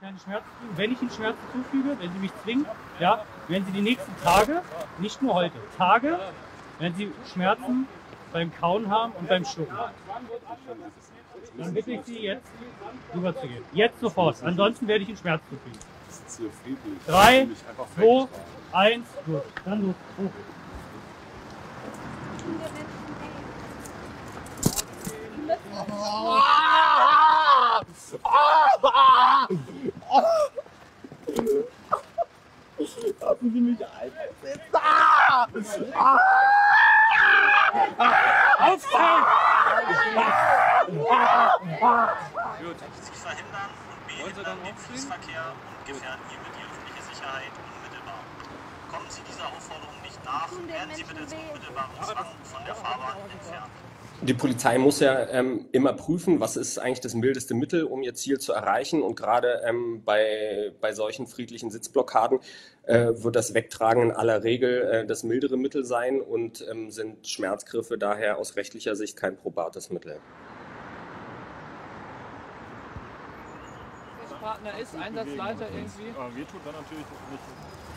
Ihnen keine Schmerzen zufügen. Wenn ich Ihnen Schmerzen zufüge, wenn Sie mich zwingen, ja, werden Sie die nächsten Tage, nicht nur heute, Tage, werden Sie Schmerzen beim Kauen haben und beim Schlucken. Dann bitte ich Sie jetzt rüberzugehen. Jetzt sofort. Ansonsten werde ich Ihnen Schmerzen zufügen. Drei, zwei, eins, gut. Dann los. Hoch. Lassen Sie mich einsetzen. Sie verhindern und behindern den Fließverkehr und gefährden hiermit die öffentliche Sicherheit unmittelbar. Kommen Sie dieser Aufforderung nicht nach, werden Sie mittels unmittelbarem Zwang von der Fahrbahn entfernt. Die Polizei muss ja ähm, immer prüfen, was ist eigentlich das mildeste Mittel, um ihr Ziel zu erreichen. Und gerade ähm, bei, bei solchen friedlichen Sitzblockaden äh, wird das Wegtragen in aller Regel äh, das mildere Mittel sein und ähm, sind Schmerzgriffe daher aus rechtlicher Sicht kein probates Mittel. Partner ist, Einsatzleiter irgendwie. Wir tut dann natürlich nicht.